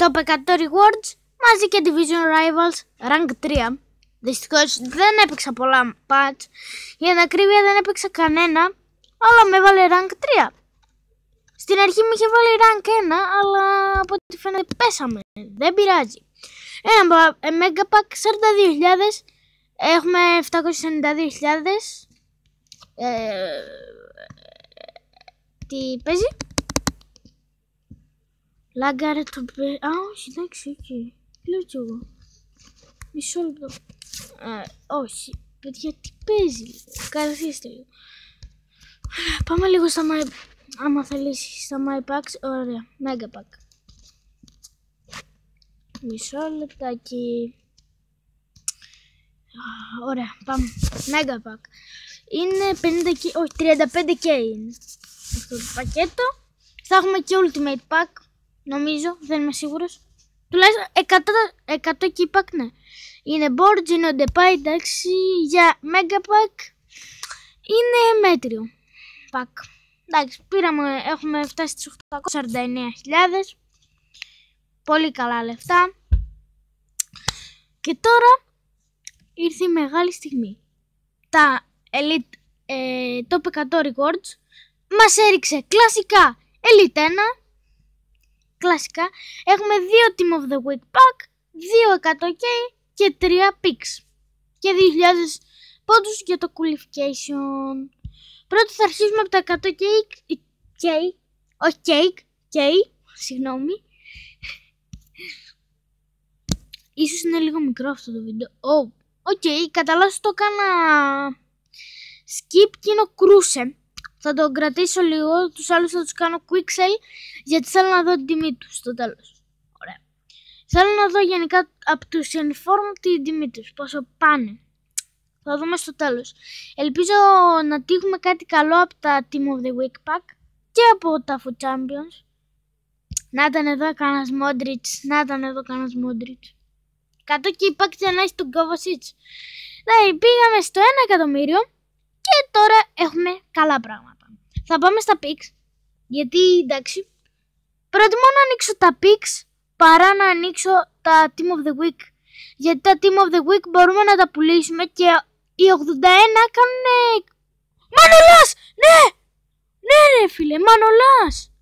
Top 100 rewards μαζί και Division Rivals Rank 3. Δυστυχώς δεν έπαιξα πολλά patch. Για την ακρίβεια δεν έπαιξα κανένα, αλλά με έβαλε rank 3. Στην αρχή μου είχε βάλει rank 1, αλλά από ό,τι φαίνεται πέσαμε. Δεν πειράζει. Ένα ε, Mega Pack 42.000. Έχουμε 792.000. Ε, τι παίζει; Λάγκαρε το παίζει. Α, όχι, εντάξει, εκεί. Λέω κι εγώ. Μισό λεπτό. Ε, όχι. Παιδιά, τι παίζει. Καθίστε λίγο. Πάμε λίγο στα My... Άμα θέλεις στα My Packs. Ωραία. Mega Pack. Μισό λεπτάκι. Ωραία, πάμε. Mega Pack. Είναι 50 και... όχι 35 και είναι αυτό το πακέτο. Θα έχουμε και Ultimate Pack, νομίζω, δεν είμαι σίγουρος. Τουλάχιστον 100, 100 key pack, ναι. Είναι board, είναι Depay, εντάξει, για Mega Pack είναι μέτριο pack. Εντάξει, πήραμε, έχουμε φτάσει στις 849.000. Πολύ καλά λεφτά. Και τώρα ήρθε η μεγάλη στιγμή. Τα Elite ε, Top 100 Records μας έριξε κλασικά Elite 1. Κλασικά. Έχουμε 2 Team of the Week Pack, 2 100K και 3 Picks. Και 2.000 πόντους για το Qualification. Πρώτα θα αρχίσουμε από τα 100 K, K όχι Cake, K, συγγνώμη. Ίσως είναι λίγο μικρό αυτό το βίντεο. Oh, okay, κατά λάθος το έκανα skip και είναι ο Κρούσε. Θα τον κρατήσω λίγο, τους άλλους θα τους κάνω quick sell, γιατί θέλω να δω την τιμή τους στο τέλος. Ωραία. Θέλω να δω γενικά από τους informs την τιμή τους, πόσο πάνε. Θα δούμε στο τέλος. Ελπίζω να τύχουμε κάτι καλό από τα Team of the Week Pack και από τα Food Champions. Να ήταν εδώ κανένας Modric, να ήταν εδώ κανένας Modric. Κάτω και υπάρχει ένα στον Kovacic. Δηλαδή πήγαμε στο 1 εκατομμύριο και τώρα έχουμε καλά πράγματα. Θα πάμε στα picks, γιατί εντάξει, προτιμώ να ανοίξω τα picks παρά να ανοίξω τα Team of the Week. Γιατί τα Team of the Week μπορούμε να τα πουλήσουμε και οι 81 κάνουν... Μανολάς! Ναι! Ναι ρε φίλε, Μανολάς!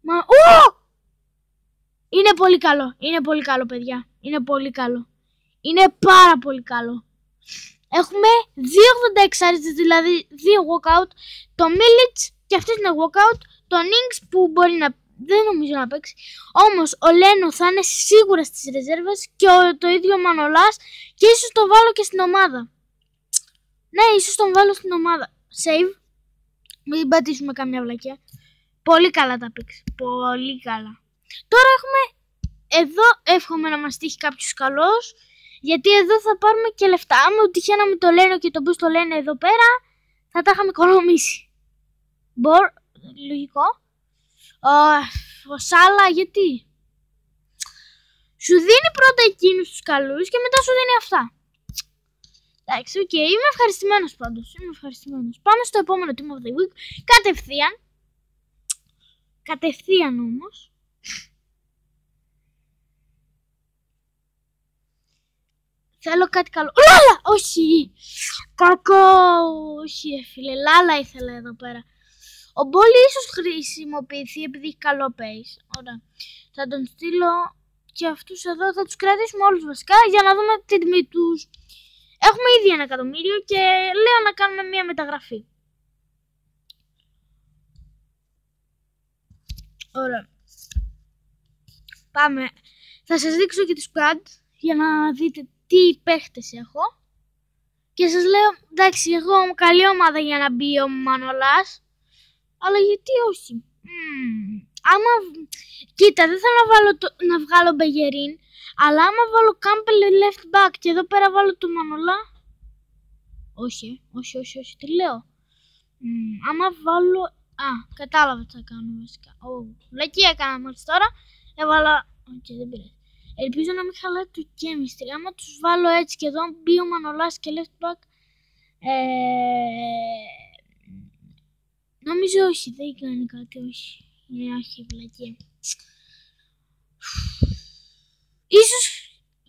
Μα... Ω! Είναι πολύ καλό, είναι πολύ καλό παιδιά. Είναι πολύ καλό. Είναι πάρα πολύ καλό. Έχουμε 2,86 δηλαδή 2 walkout. Το Millage και αυτός είναι walkout. Το Nings που μπορεί να δεν νομίζω να παίξει. Όμως ο Λένο θα είναι σίγουρα στις ρεζέρβες και ο, το ίδιο Μανολάς και ίσως το βάλω και στην ομάδα. Ναι, ίσως τον βάλω στην ομάδα. Save. Μην πατήσουμε καμιά βλακιά. Πολύ καλά τα παίξει. Πολύ καλά. Τώρα έχουμε εδώ εύχομαι να μας τύχει κάποιος καλός γιατί εδώ θα πάρουμε και λεφτά. Άμα τυχαία να μην το λένε και το μπούς το λένε εδώ πέρα θα τα είχαμε οικονομήσει. Μπορ... Λογικό. Ο Σάλα γιατί; Σου δίνει πρώτα εκείνους τους καλούς και μετά σου δίνει αυτά. Εντάξει, okay. είμαι ευχαριστημένος πάντως. Είμαι ευχαριστημένος. Πάμε στο επόμενο Team of the Week. Κατευθείαν. Κατευθείαν όμως. Θέλω κάτι καλό. Λάλα! Όχι! Κακό! Όχι, ε, φίλε. Λάλα ήθελα εδώ πέρα. Ο Μπόλι ίσως χρησιμοποιηθεί επειδή έχει καλό pace. Ωραία. Θα τον στείλω και αυτούς εδώ θα τους κρατήσουμε όλους βασικά για να δούμε την τιμή τους. Έχουμε ήδη ένα εκατομμύριο και λέω να κάνουμε μία μεταγραφή. Ωραία. Πάμε. Θα σας δείξω και τη squad για να δείτε τι παίχτες έχω. Και σας λέω, εντάξει, έχω καλή ομάδα για να μπει ο Μανολάς. Αλλά γιατί όχι. Mm. Άμα, κοίτα, δεν θέλω να, βάλω το, να βγάλω Μπεγιερίν. Αλλά άμα βάλω Κάμπελ left back και εδώ πέρα βάλω το Μανολά. Όχι, όχι, όχι, όχι, τι λέω. Mm. Άμα βάλω... Α, κατάλαβα τι θα κάνω βασικά. Oh. Μαλακία έκανα μόλις τώρα. Έβαλα... Okay, δεν πειράζει. Ελπίζω να μην χαλάει το chemistry. Άμα τους βάλω έτσι και εδώ μπει ο Μανολάς και left back ε, νομίζω όχι, δεν κάνει κάτι, όχι. Είναι όχι, βλακία.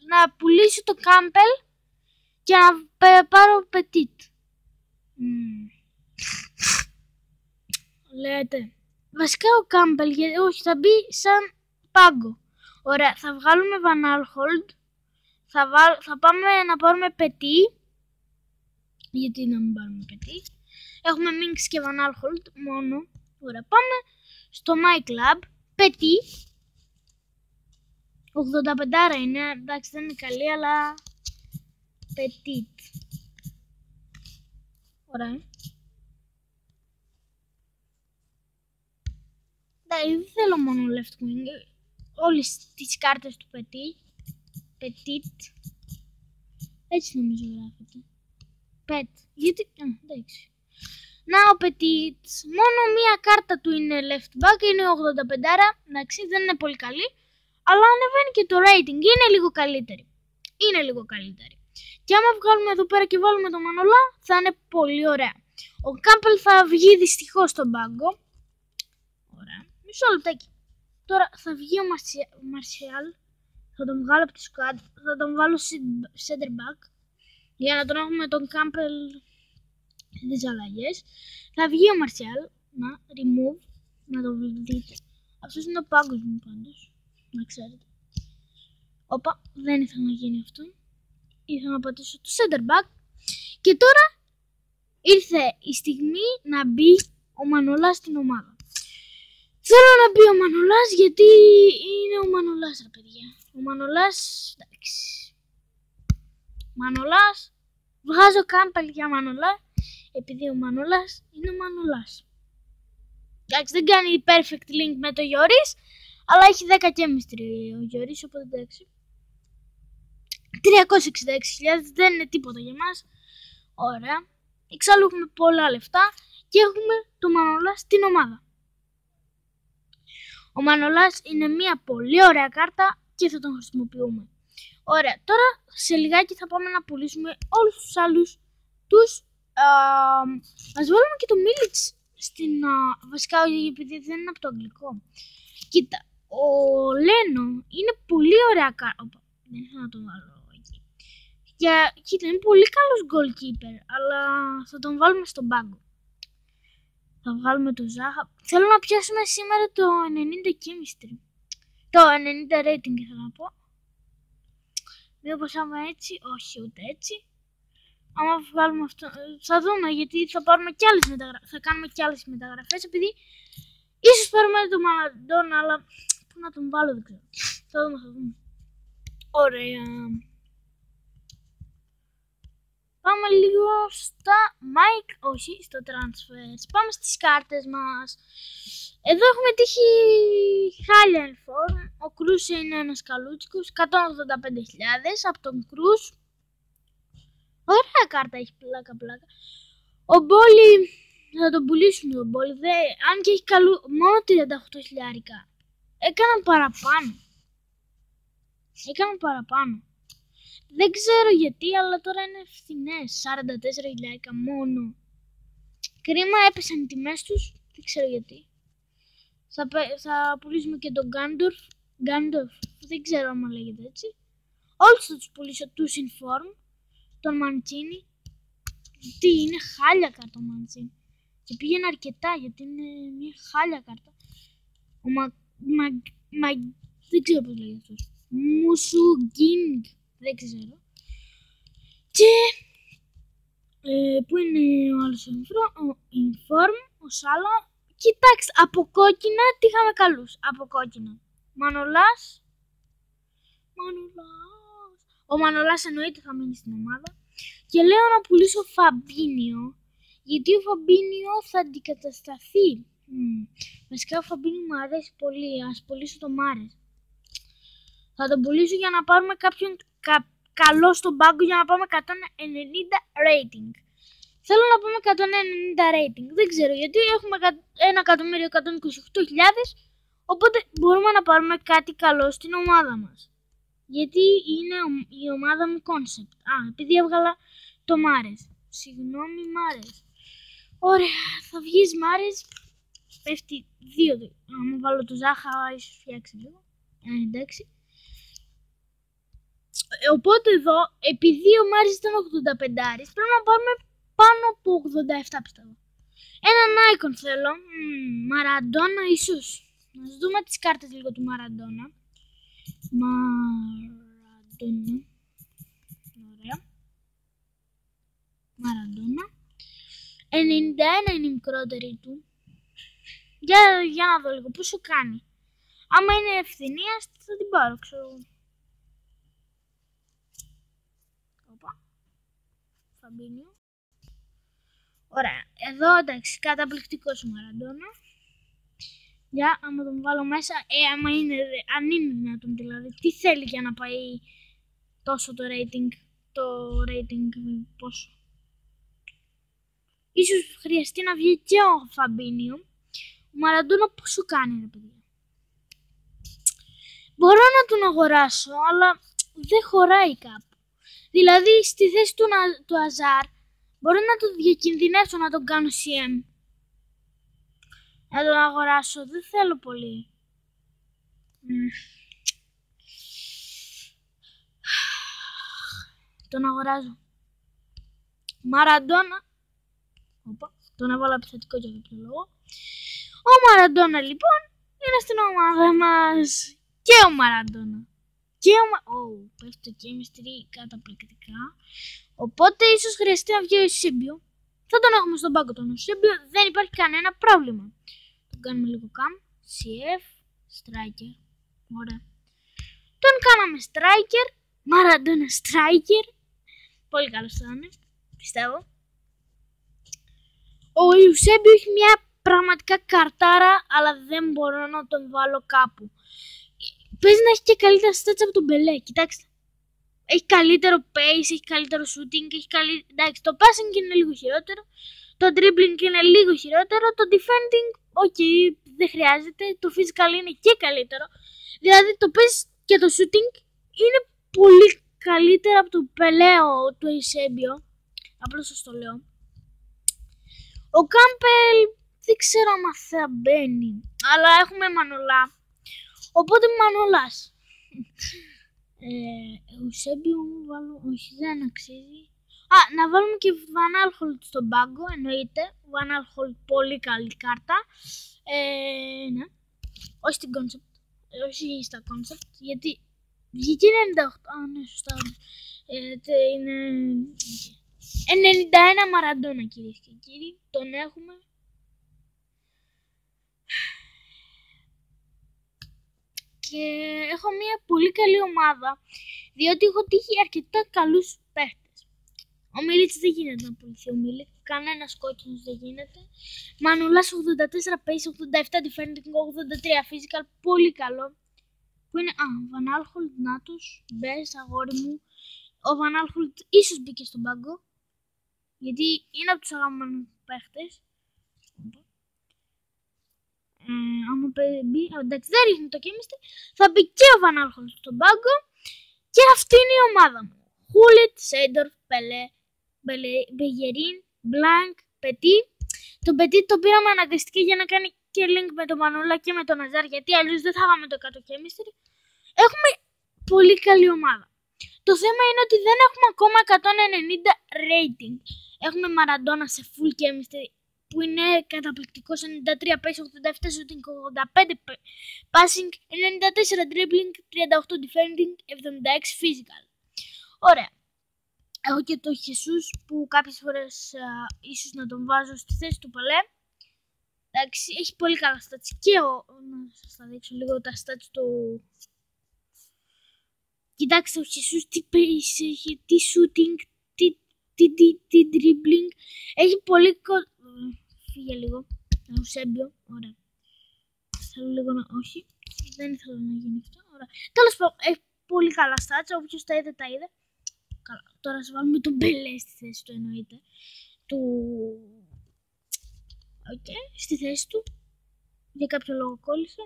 θα πουλήσω το κάμπελ και να πάρω πετίτ. Mm. Λέτε. Βασικά ο Κάμπελ, γιατί όχι, θα μπει σαν πάγκο. Ωραία, θα βγάλουμε Van Θα, θα πάμε να πάρουμε πετί. Γιατί να μην πάρουμε πετί. Έχουμε Minx και Van μόνο. Ωραία, πάμε στο My Club. Πετί. 85 είναι, εντάξει δεν είναι καλή, αλλά petit. Ωραία. Εντάξει, δεν θέλω μόνο left wing. Όλες τις κάρτες του petit. Petit. Έτσι νομίζω γράφεται. Pet. Γιατί, α, εντάξει. Να ο Petit, μόνο μία κάρτα του είναι left back, είναι 85, εντάξει, δεν είναι πολύ καλή, αλλά ανεβαίνει και το rating, είναι λίγο καλύτερη. Είναι λίγο καλύτερη. Και άμα βγάλουμε εδώ πέρα και βάλουμε το Μανολά, θα είναι πολύ ωραία. Ο Κάμπελ θα βγει δυστυχώς στον πάγκο. Ωραία. Μισό λεπτάκι. Τώρα θα βγει ο Μαρσιάλ. Θα τον βγάλω από τη squad. Θα τον βάλω center back. Για να τον έχουμε τον Κάμπελ στις αλλαγές. Θα βγει ο Μαρσιάλ. Να, remove. Να το δείτε. Αυτός είναι ο πάγκος μου πάντως. Να ξέρετε. Όπα, δεν ήθελα να γίνει αυτό ήθελα να πατήσω το center back και τώρα ήρθε η στιγμή να μπει ο Μανολάς στην ομάδα. Θέλω να μπει ο Μανολάς γιατί είναι ο Μανολάς ρε παιδιά. Ο Μανολάς, εντάξει. Μανολάς, βγάζω κάμπελ για Μανολά επειδή ο Μανολάς είναι ο Μανολάς. Εντάξει δεν κάνει perfect link με το Γιωρίς αλλά έχει 10 chemistry ο Γιωρίς οπότε εντάξει. 366.000 δεν είναι τίποτα για μας. Ωραία. Εξάλλου έχουμε πολλά λεφτά και έχουμε το Μανολά στην ομάδα. Ο Μανολάς είναι μια πολύ ωραία κάρτα και θα τον χρησιμοποιούμε. Ωραία, τώρα σε λιγάκι θα πάμε να πουλήσουμε όλους τους άλλους τους... Α, ας βάλουμε και το Μίλιτς στην... Α, βασικά επειδή δεν είναι από το αγγλικό. Κοίτα, ο Λένο είναι πολύ ωραία κάρτα. Δεν θα να το βάλω. Για, κοίτα, είναι πολύ καλός goalkeeper, αλλά θα τον βάλουμε στον πάγκο. Θα βγάλουμε το Ζάχα. Θέλω να πιάσουμε σήμερα το 90 chemistry. Το 90 rating ήθελα να πω. Μήπως άμα έτσι, όχι ούτε έτσι. Άμα βγάλουμε αυτό, θα δούμε γιατί θα πάρουμε κι άλλες μεταγραφές, θα κάνουμε κι άλλες μεταγραφές επειδή ίσως πάρουμε τον Μαλαντών, αλλά πού να τον βάλω δεν ξέρω. Θα δούμε, θα δούμε. Ωραία. Πάμε λίγο στα mic, όχι στο transfers. Πάμε στις κάρτες μας. Εδώ έχουμε τύχει χάλια inform. Ο Κρούς είναι ένας καλούτσικος. 185.000 από τον Κρούς. Ωραία κάρτα έχει πλάκα πλάκα. Ο Μπόλι θα τον πουλήσουμε τον Μπόλι. αν και έχει καλού, μόνο 38 χιλιάρικα. Έκαναν παραπάνω. Έκαναν παραπάνω. Δεν ξέρω γιατί, αλλά τώρα είναι φθηνές. 44 χιλιάρικα μόνο. Κρίμα έπεσαν οι τιμές τους. Δεν ξέρω γιατί. Θα, θα πουλήσουμε και τον Γκάντορφ. Γκάντορφ. Δεν ξέρω αν λέγεται έτσι. Όλους θα τους πουλήσω του Inform. Τον Μαντσίνη. Τι είναι χάλια κάρτα ο Μαντσίνη. Και πήγαινε αρκετά γιατί είναι μια χάλια κάρτα. Ο Μα... Μα... Μα... Δεν ξέρω πώς λέγεται αυτός. Μουσουγκίνγκ δεν ξέρω. Και ε, που είναι ο άλλος ο Inform, ο Σάλα. Κοιτάξτε, από κόκκινα τι είχαμε καλούς. Από κόκκινα. Μανολάς. Μανολάς. Ο Μανολάς εννοείται θα μείνει στην ομάδα. Και λέω να πουλήσω Φαμπίνιο. Γιατί ο Φαμπίνιο θα αντικατασταθεί. Mm. Βασικά ο Φαμπίνιο μου αρέσει πολύ. Ας πουλήσω το Μάρες. Θα τον πουλήσω για να πάρουμε κάποιον κα, καλό στον πάγκο για να πάμε 190 rating. Θέλω να πούμε 190 rating. Δεν ξέρω γιατί έχουμε 1.128.000 οπότε μπορούμε να πάρουμε κάτι καλό στην ομάδα μας. Γιατί είναι η ομάδα μου concept. Α, επειδή έβγαλα το Μάρες. Συγγνώμη Μάρες. Ωραία, θα βγεις Μάρες. Πέφτει δύο. Αν βάλω το Ζάχα ίσως φτιάξει λίγο. Ε, εντάξει. Ε, οπότε εδώ, επειδή ο Μάρις ήταν 85 πρέπει να πάρουμε πάνω από 87 πιστεύω. Έναν Icon θέλω. Μαραντόνα ίσως. Να δούμε τις κάρτες λίγο του Μαραντόνα. Μαραντόνα. Ωραία. Μαραντόνα. 91 είναι η μικρότερη του. Για, για να δω λίγο πόσο κάνει. Άμα είναι ευθυνίας, θα την πάρω, ξέρω. Οπα. Φαμπίνιο. Ωραία. Εδώ εντάξει, καταπληκτικό ο Μαραντόνα. Για άμα τον βάλω μέσα, ε, άμα είναι, αν είναι δυνατόν δηλαδή, τι θέλει για να πάει τόσο το rating, το rating πόσο; Ίσως χρειαστεί να βγει και ο Φαμπίνιο. Ο Μαραντόνα πόσο κάνει ρε παιδιά; Μπορώ να τον αγοράσω, αλλά δεν χωράει κάπου. Δηλαδή στη θέση του, του Αζάρ μπορώ να το διακινδυνεύσω να τον κάνω CM. Να τον αγοράσω, δεν θέλω πολύ. Τον αγοράζω. Μαραντόνα. Οπα, τον έβαλα επιθετικό για κάποιο λόγο. Ο Μαραντόνα λοιπόν είναι στην ομάδα μας. Και ο Μαραντόνα. Και ο Μα... Oh, πέφτει το chemistry καταπληκτικά. Οπότε ίσως χρειαστεί να βγει ο Ισίμπιο. Θα τον έχουμε στον πάγκο τον Ισίμπιο. Δεν υπάρχει κανένα πρόβλημα. Τον κάνουμε λίγο cam. CF. Striker. Ωραία. Τον κάναμε striker. Μαραντόνα striker. Πολύ καλός θα είναι. Πιστεύω. Ο Ιουσέμπιο έχει μια πραγματικά καρτάρα, αλλά δεν μπορώ να τον βάλω κάπου. Παίζει να έχει και καλύτερα stats από τον Μπελέ, κοιτάξτε. Έχει καλύτερο pace, έχει καλύτερο shooting, έχει καλύτερο... Εντάξει, το passing είναι λίγο χειρότερο, το dribbling είναι λίγο χειρότερο, το defending, ok, δεν χρειάζεται, το physical είναι και καλύτερο. Δηλαδή το pace και το shooting είναι πολύ καλύτερο από το πελαίο του Εισέμπιο. Απλώς σας το λέω. Ο Κάμπελ δεν ξέρω αν θα μπαίνει. Αλλά έχουμε Μανολά. Οπότε Μανολάς. Ε, Εουσέμπιο μου βάλω, όχι δεν αξίζει. Α, να βάλουμε και Βανάλχολτ στον πάγκο, εννοείται. Βανάλχολτ πολύ καλή κάρτα. Ε, ναι. Όχι στην concept. Ε, όχι στα concept, γιατί βγήκε 98. Α, ναι, σωστά. Ε, είναι... 91 Μαραντόνα κυρίες και κύριοι. Τον έχουμε. Και έχω μια πολύ καλή ομάδα, διότι έχω τύχει αρκετά καλούς παίχτες. Ο Μίλιτς δεν γίνεται να πουληθεί ο Μίλιτς, κανένας κόκκινος δεν γίνεται. Μανουλάς 84 pace, 87 defending, 83 physical, πολύ καλό. Που είναι, α, Βανάλχολτ, Νάτος, Μπες, αγόρι μου. Ο Βανάλχολτ ίσως μπήκε στον πάγκο, γιατί είναι από τους αγαπημένους παίχτες. Ε, άμα μπει, εντάξει δεν ρίχνει το chemistry, θα μπει και ο Βανάλχολ στον πάγκο και αυτή είναι η ομάδα μου. Χούλιτ, Σέντορφ, Πελέ, Μπεγερίν, Μπλάνκ, Πετί. Το Πετί το πήραμε αναγκαστικά για να κάνει και link με τον Μανούλα και με τον Αζάρ γιατί αλλιώς δεν θα είχαμε το 100 chemistry. Έχουμε πολύ καλή ομάδα. Το θέμα είναι ότι δεν έχουμε ακόμα 190 rating. Έχουμε Μαραντόνα σε full chemistry που είναι καταπληκτικός 93 pace, 87 shooting, 85 passing, 94 dribbling, 38 defending, 76 physical. Ωραία. Έχω και το Jesus που κάποιες φορές α, ίσως να τον βάζω στη θέση του Παλέ. Εντάξει, έχει πολύ καλά stats και ο... Να σας τα δείξω λίγο τα stats του... Κοιτάξτε ο Jesus τι pace έχει, τι shooting, τι, τι, τι, τι dribbling. Έχει πολύ φύγε λίγο. Εουσέμπιο. Ωραία. Θέλω λίγο να. Όχι. Δεν ήθελα να γίνει αυτό. Ωραία. Τέλος πάντων, έχει πολύ καλά στάτσα. Όποιος τα είδε, τα είδε. Καλά. Τώρα ας βάλουμε τον Μπελέ στη θέση του εννοείται. Του. Okay. Στη θέση του. Για κάποιο λόγο κόλλησε.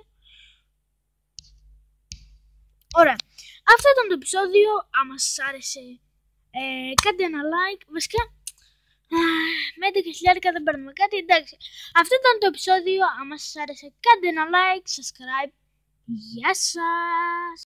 Ωραία. Αυτό ήταν το επεισόδιο. Άμα σας άρεσε, ε, κάντε ένα like. Βασικά, με 11.000 δεν παίρνουμε κάτι, εντάξει. Αυτό ήταν το επεισόδιο. Αν σας άρεσε, κάντε ένα like, subscribe. Γεια σας!